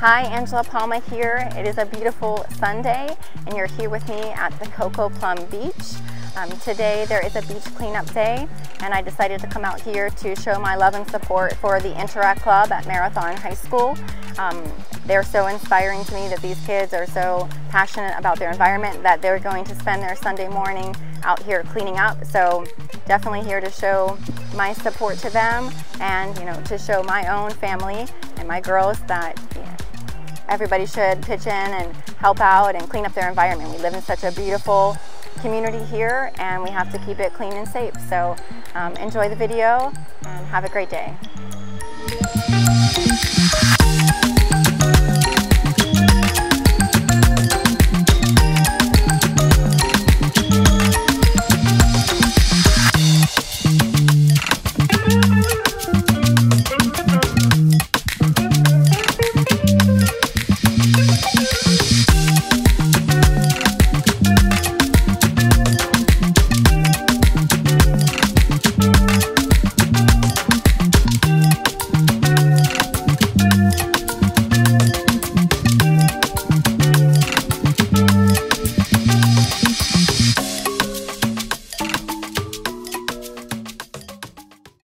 Hi, Angela Palma here. It is a beautiful Sunday and you're here with me at the Coco Plum Beach. Um, today there is a beach cleanup day and I decided to come out here to show my love and support for the Interact Club at Marathon High School. Um, they're so inspiring to me that these kids are so passionate about their environment that they're going to spend their Sunday morning out here cleaning up. So definitely here to show my support to them and you know to show my own family and my girls that everybody should pitch in and help out and clean up their environment. We live in such a beautiful community here and we have to keep it clean and safe. So um, enjoy the video and have a great day.